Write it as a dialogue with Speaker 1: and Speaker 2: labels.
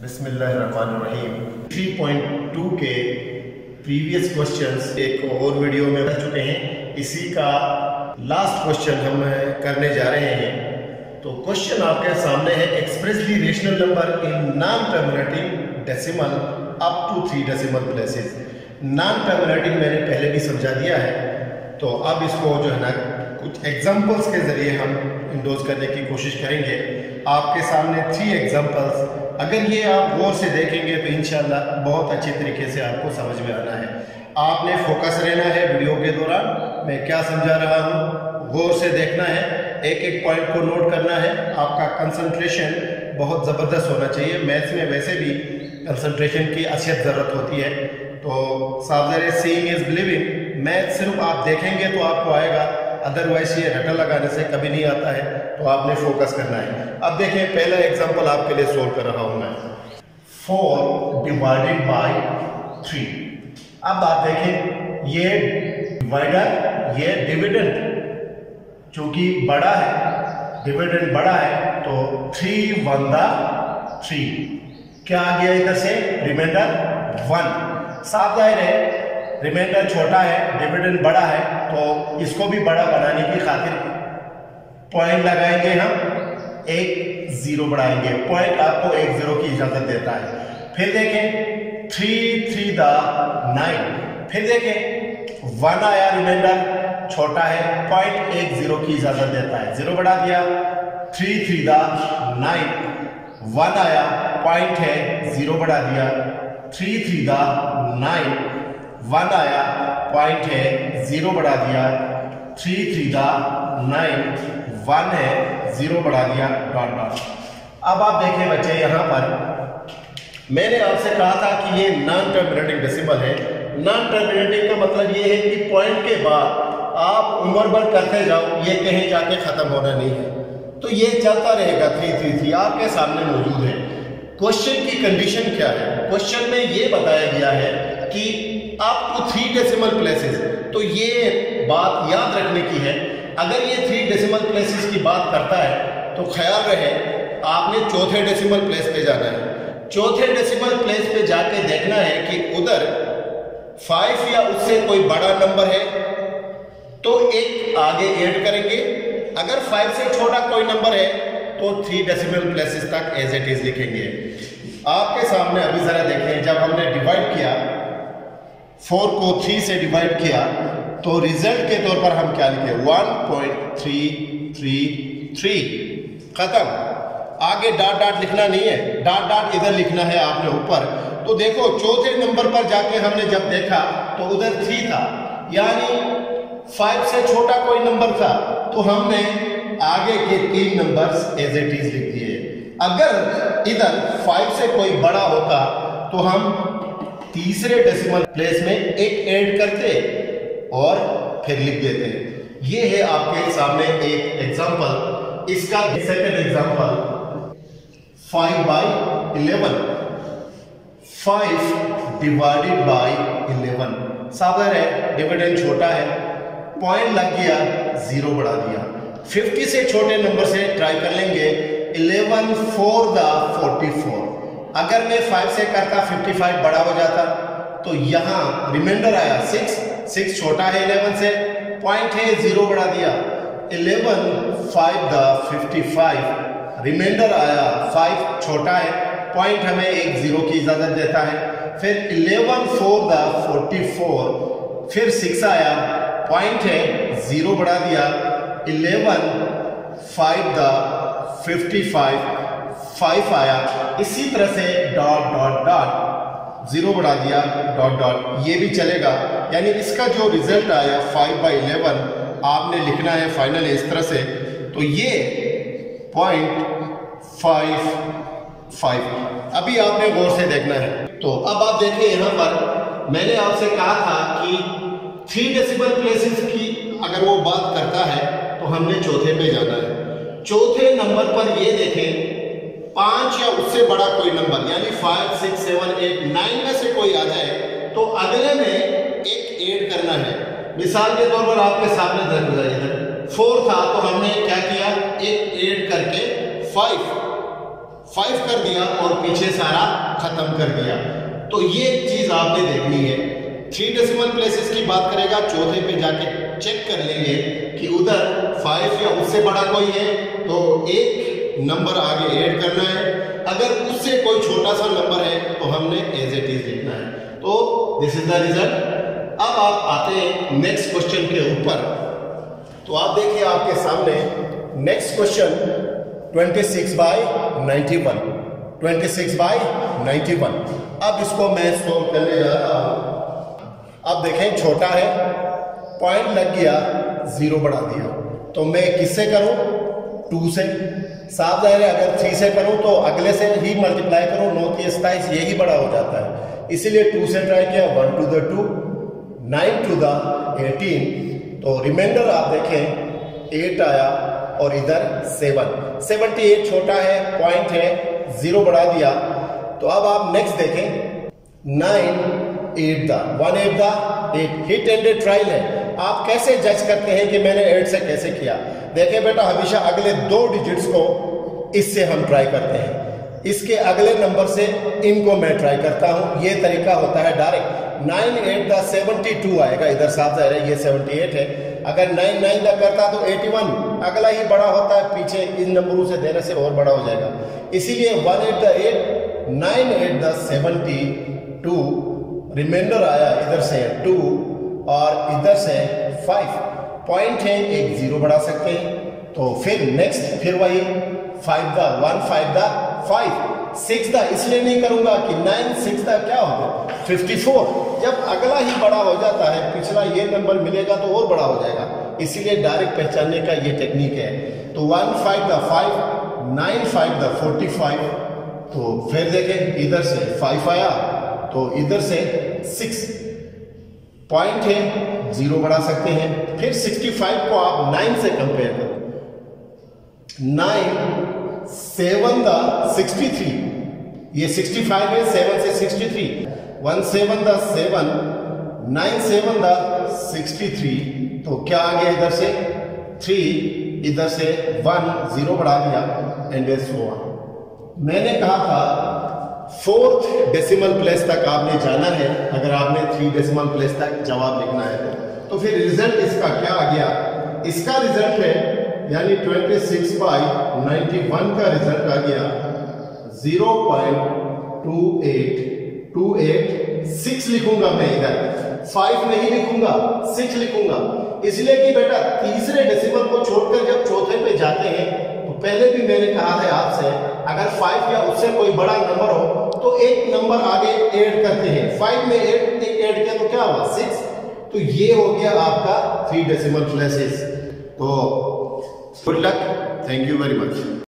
Speaker 1: बिस्मिल्लाहिर्रहमानिर्रहीम। 3.2 के previous questions एक और वीडियो में रह चुके हैं। इसी का लास्ट क्वेश्चन हम करने जा रहे हैं। तो क्वेश्चन आपके सामने है expressly rational number in non terminating decimal up to three decimal places non terminating मैंने पहले भी समझा दिया है। तो अब इसको जो है ना, कुछ एग्जाम्पल्स के ज़रिए हम इंडोज करने की कोशिश करेंगे। आपके सामने थ्री एग्जाम्पल्स अगर ये आप गौर से देखेंगे तो इन बहुत अच्छे तरीके से आपको समझ में आना है। आपने फोकस रहना है वीडियो के दौरान। मैं क्या समझा रहा हूँ? गौर से देखना है। एक एक पॉइंट को नोट करना है। आपका कंसंट्रेशन बहुत ज़बरदस्त होना चाहिए। मैथ्स में वैसे भी कंसंट्रेशन की अशियत ज़रूरत होती है। तो सावजर सीइंग इज़ बिलीविंग मैथ सिर्फ़ आप देखेंगे तो आपको आएगा। अदरवाइज़ ये रटा लगाने से कभी नहीं आता है तो आपने फोकस करना है। अब देखें पहला एग्जांपल आपके लिए सोल्व कर रहा हूँ मैं। फोर डिवाइडेड बाय थ्री अब आप देखें ये डिवाइडर ये डिविडेंड चूँकि बड़ा है डिविडेंड बड़ा है तो थ्री वन द थ्री क्या आ गया इधर से? रिमाइंडर वन साफ़ ज़ाहिर है रिमाइंडर छोटा है डिविडेंड बड़ा है तो इसको भी बड़ा बनाने की खातिर पॉइंट लगाएँगे हम, एक ज़ीरो बढ़ाएँगे। पॉइंट आपको एक ज़ीरो की इजाज़त देता है। फिर देखें थ्री थ्री द नाइन फिर देखें वन आया रिमाइंडर छोटा है पॉइंट एक ज़ीरो की इजाज़त देता है। ज़ीरो बढ़ा दिया three three the nine one आया पॉइंट है ज़ीरो बढ़ा दिया three three the nine one आया पॉइंट है ज़ीरो बढ़ा दिया three three the nine one है ज़ीरो बढ़ा दिया डॉट डॉट अब आप देखें बच्चे यहाँ पर, मैंने आपसे कहा था कि ये नॉन टर्मिनेटिंग डेसिमल है। नॉन टर्मिनेटिंग का मतलब ये है कि पॉइंट के बाद आप उम्र भर करते जाओ, ये कहीं जाके खत्म होना नहीं है। तो ये चलता रहेगा थ्री थ्री थ्री आपके सामने मौजूद है। क्वेश्चन की कंडीशन क्या है? क्वेश्चन में ये बताया गया है कि up to three decimal places तो ये बात याद रखने की है। अगर ये थ्री डेसिमल प्लेसेस की बात करता है तो ख्याल रहे, आपने चौथे डेसिमल प्लेस पे जाना है। चौथे डेसिमल प्लेस पे जाके देखना है कि उधर फाइव या उससे कोई बड़ा नंबर है तो एक आगे ऐड करेंगे। अगर फाइव से छोटा कोई नंबर है तो थ्री डेसिमल प्लेसेस तक एज इट इज़ लिखेंगे। आपके सामने अभी जरा देखें, जब हमने डिवाइड किया फोर को थ्री से डिवाइड किया तो रिज़ल्ट के तौर पर हम क्या लिखे? One point three three three. खत्म। आगे डाट डाट लिखना नहीं है। डाट डाट इधर लिखना है आपने ऊपर। तो देखो, चौथे नंबर पर जाके हमने जब देखा तो उधर थ्री था। यानी फाइव से छोटा कोई नंबर था तो हमने आगे के तीन नंबर्स एज इट इज़ लिख दिए। अगर इधर फाइव से कोई बड़ा होता तो हम तीसरे डेसिमल प्लेस में एक ऐड करते और फिर लिख देते। ये है आपके सामने एक एग्जांपल इसका second example five by eleven five divided by eleven सागर है डिविडेंड छोटा है। पॉइंट लग गया ज़ीरो बढ़ा दिया। 50 से छोटे नंबर से ट्राई कर लेंगे। 11 फोर द 44 अगर मैं फाइव से करता फिफ्टी फाइव बड़ा हो जाता तो यहाँ रिमाइंडर आया सिक्स सिक्स छोटा है इलेवन से पॉइंट है ज़ीरो बढ़ा दिया। Eleven five the fifty five reminder आया फाइव छोटा है पॉइंट हमें एक ज़ीरो की इजाज़त देता है। फिर eleven four the forty four फिर सिक्स आया पॉइंट है ज़ीरो बढ़ा दिया। Eleven five the fifty five five आया। इसी तरह से डॉट डॉट डॉट ज़ीरो बढ़ा दिया डॉट डॉट ये भी चलेगा। यानी इसका जो रिज़ल्ट आया फाइव बाई इलेवन आपने लिखना है फाइनल इस तरह से। तो ये पॉइंट फाइव फाइव अभी आपने गौर से देखना है। तो अब आप देखिए यहाँ पर, मैंने आपसे कहा था कि थ्री डेसिबल प्लेसेस की अगर वो बात करता है तो हमने चौथे पे जाना है। चौथे नंबर पर ये देखें पाँच या उससे बड़ा कोई नंबर, यानी five six seven eight nine में से कोई आ जाए तो अगले में एक एड करना है। मिसाल के तौर पर आपके सामने दर्ज इधर फोर था तो हमने क्या किया? एक एड करके फाइव फाइव कर दिया और पीछे सारा खत्म कर दिया। तो ये चीज़ आपने देखनी है। थ्री डेसिमल प्लेसेस की बात करेगा, चौथे पे जाके चेक कर लेंगे कि उधर फाइव या उससे बड़ा कोई है तो एक नंबर आगे ऐड करना है। अगर उससे कोई छोटा सा नंबर है तो हमने एज इट इज़ लिखना है। तो दिस इज़ द रिज़ल्ट अब आप आते हैं नेक्स्ट क्वेश्चन के ऊपर। तो आप देखिए आपके सामने नेक्स्ट क्वेश्चन 26 बाय 91 26 बाय 91 अब इसको मैं सॉल्व करने जा रहा हूँ। अब देखें, छोटा है। पॉइंट लग गया ज़ीरो बढ़ा दिया। तो मैं किससे करूँ? टू से। साफ़ ज़ाहिर है, अगर थ्री से करूँ तो अगले से ही मल्टीप्लाई करूँ नौ की सताइस यही बड़ा हो जाता है। इसीलिए टू से ट्राई किया one two the two nine two the eighteen तो रिमाइंडर आप देखें एट आया और इधर सेवन सेवनटी एट छोटा है पॉइंट है ज़ीरो बढ़ा दिया। तो अब आप नेक्स्ट देखें nine eight the one eight the eight hit and trial है। आप कैसे जज करते हैं कि मैंने एट से कैसे किया? देखिए बेटा, हमेशा अगले दो डिजिट्स को इससे हम ट्राई करते हैं। इसके अगले नंबर से इनको मैं ट्राई करता हूँ। ये तरीका होता है direct nine eight the seventy two आएगा। इधर साफ़ ज़ाहिर है, ये सेवेंटी एट है। अगर नाइन नाइन का करता तो एटी वन अगला ही बड़ा होता है, पीछे इन नंबरों से देने से और बड़ा हो जाएगा। इसीलिए one eight the eight nine eight the seventy two reminder आया इधर से टू और इधर से फाइव पॉइंट है, एक ज़ीरो बढ़ा सकते हैं। तो फिर नेक्स्ट फिर वही five the one five the five six the इसलिए नहीं करूँगा कि नाइन सिक्स द क्या होगा फिफ्टी फोर जब अगला ही बड़ा हो जाता है, पिछला ये नंबर मिलेगा तो और बड़ा हो जाएगा। इसीलिए डायरेक्ट पहचानने का ये टेक्निक है। तो one five the five nine five the forty five तो फिर देखें, इधर से फाइव आया तो इधर से सिक्स पॉइंट है, ज़ीरो बढ़ा सकते हैं। फिर 65 को आप नाइन से कंपेयर करो। Nine, seven the sixty three. ये 65 है, सेवन से 63 one seven the seven, nine seven the sixty three. तो क्या आ गया इधर से? थ्री, इधर से वन, ज़ीरो बढ़ा दिया एंड सो मैंने कहा था फोर्थ डेसिमल प्लेस तक आपने जाना है, अगर आपने थ्री डेसिमल प्लेस तक जवाब लिखना है तो। तो फिर रिज़ल्ट इसका क्या आ गया? इसका रिज़ल्ट है यानी 26 बाई 91 का रिज़ल्ट आ गया। 0.2828 लिखूँगा मैं इधर। फाइव नहीं लिखूँगा सिक्स लिखूँगा। इसलिए कि बेटा, तीसरे डेसिमल को छोड़कर जब चौथे पे जाते हैं तो पहले भी मैंने कहा है आपसे अगर फाइव या उससे कोई बड़ा नंबर हो तो एक नंबर आगे ऐड करते हैं। फाइव में एड ऐड किया तो क्या हुआ? सिक्स तो ये हो गया आपका थ्री डेसिमल प्लेसेस तो good luck thank you very much